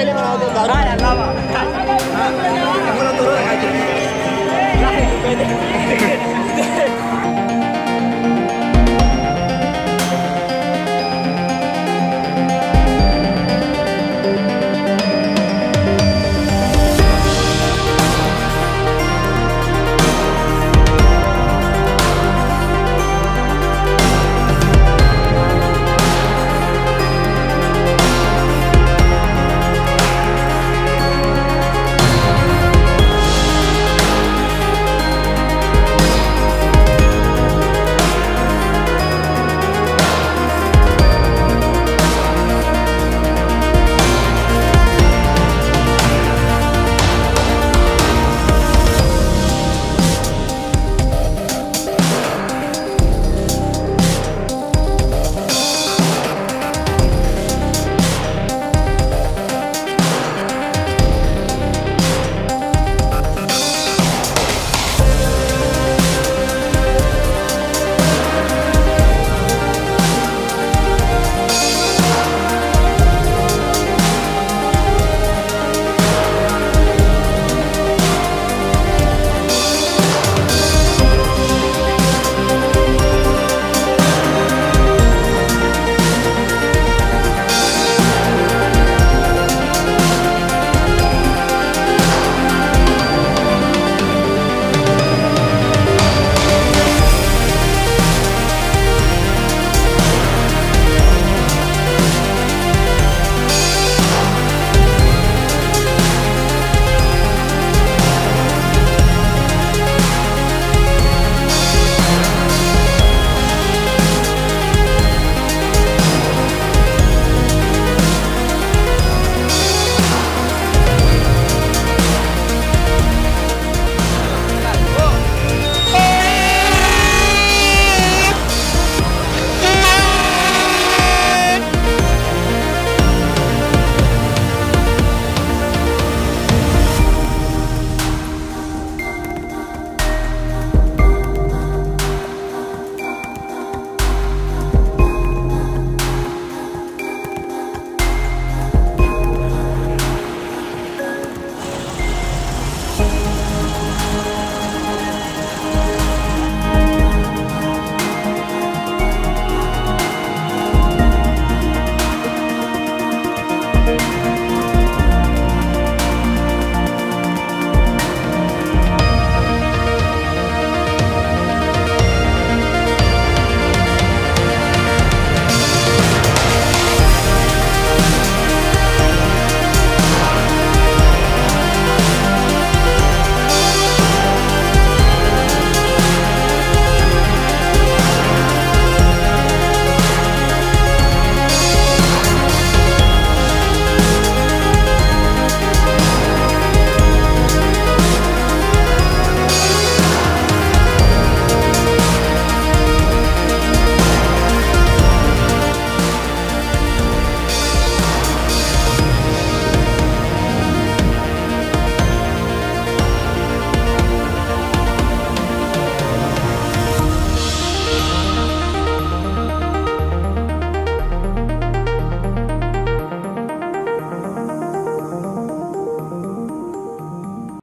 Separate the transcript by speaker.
Speaker 1: reaction बनाओ तो पहले दारू
Speaker 2: हाँ
Speaker 1: Thank